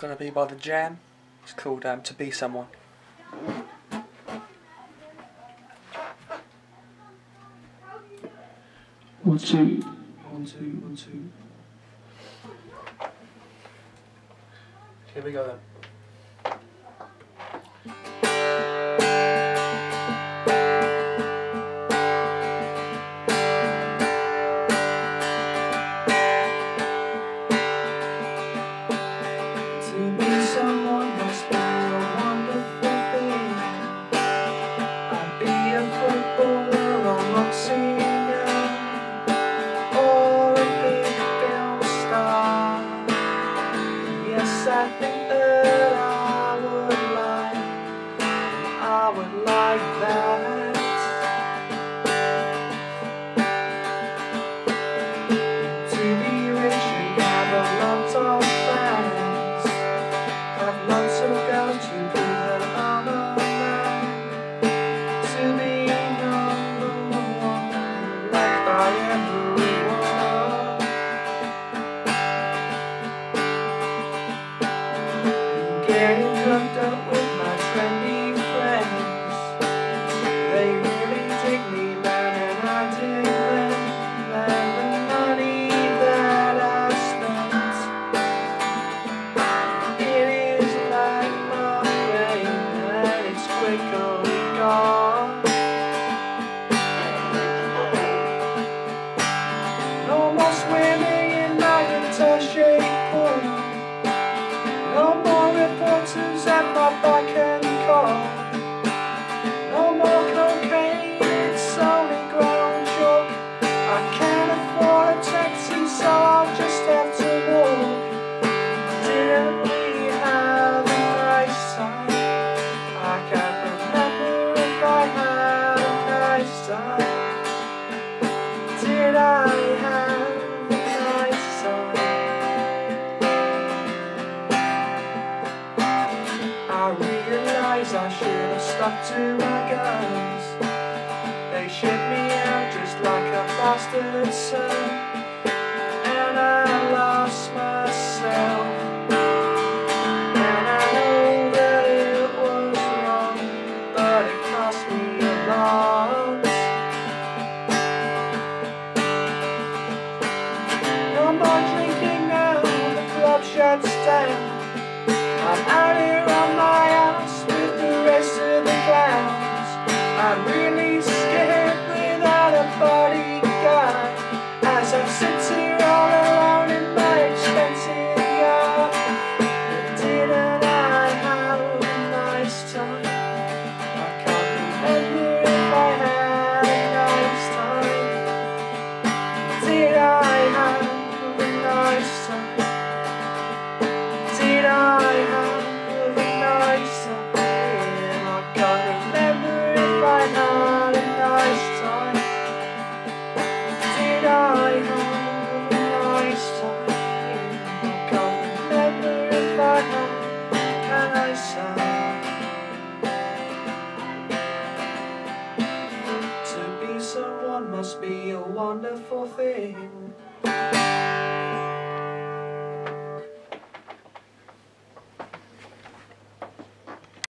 going to be by The Jam. It's called um, To Be Someone. One, two, one, two, one, two. Here we go then. I think that I would like, I would like that. Getting hooked up with my trendy friends. They really dig me man and I dig them. And the money that I spent It is like my fame and it's quickly gone my beck and call realize I should have stuck to my guns. They shipped me out just like a bastard son. And I lost myself. And I know that it was wrong, but it cost me a lot. No more drinking now, the club shuts down. I'm out here wonderful thing.